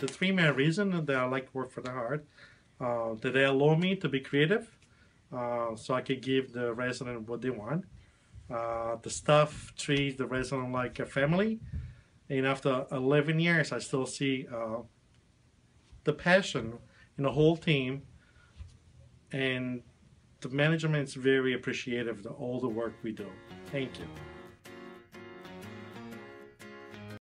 the three main reasons that I like work for the Hearth uh, that they allow me to be creative, uh, so I can give the resident what they want. Uh, the staff treats the resident like a family, and after 11 years, I still see uh, the passion in the whole team, and the management is very appreciative of all the work we do. Thank you.